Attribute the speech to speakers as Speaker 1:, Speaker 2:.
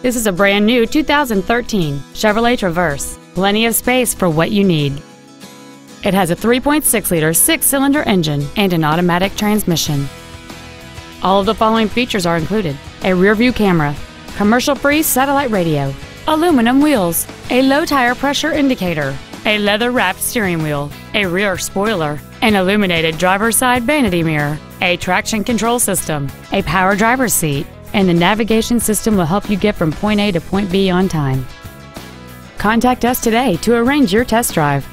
Speaker 1: This is a brand new 2013 Chevrolet Traverse. Plenty of space for what you need. It has a 3.6-liter six-cylinder engine and an automatic transmission. All of the following features are included. A rear-view camera, commercial-free satellite radio, aluminum wheels, a low tire pressure indicator, a leather-wrapped steering wheel, a rear spoiler, an illuminated driver's side vanity mirror, a traction control system, a power driver's seat, and the navigation system will help you get from point A to point B on time. Contact us today to arrange your test drive.